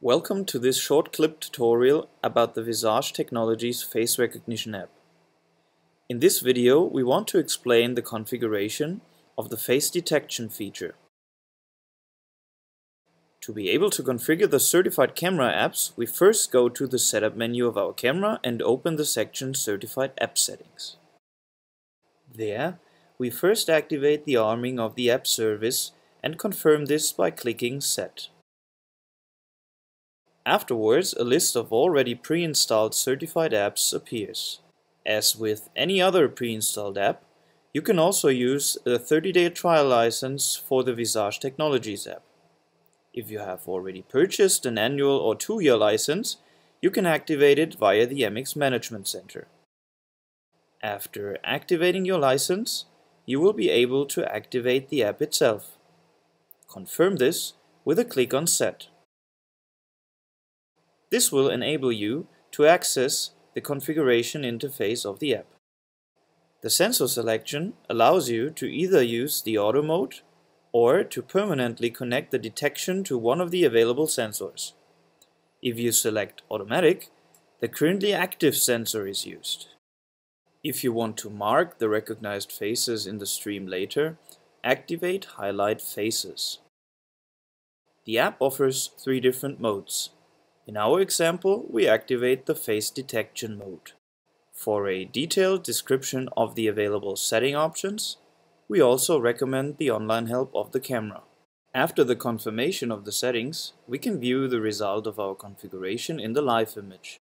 Welcome to this short clip tutorial about the Visage Technologies face recognition app. In this video we want to explain the configuration of the face detection feature. To be able to configure the certified camera apps, we first go to the setup menu of our camera and open the section Certified App Settings. There, we first activate the arming of the app service and confirm this by clicking Set. Afterwards, a list of already pre-installed certified apps appears. As with any other pre-installed app, you can also use a 30-day trial license for the Visage Technologies app. If you have already purchased an annual or two-year license, you can activate it via the MX Management Center. After activating your license, you will be able to activate the app itself. Confirm this with a click on Set. This will enable you to access the configuration interface of the app. The sensor selection allows you to either use the auto mode or to permanently connect the detection to one of the available sensors. If you select automatic, the currently active sensor is used. If you want to mark the recognized faces in the stream later, activate Highlight Faces. The app offers three different modes. In our example, we activate the face detection mode. For a detailed description of the available setting options, we also recommend the online help of the camera. After the confirmation of the settings, we can view the result of our configuration in the live image.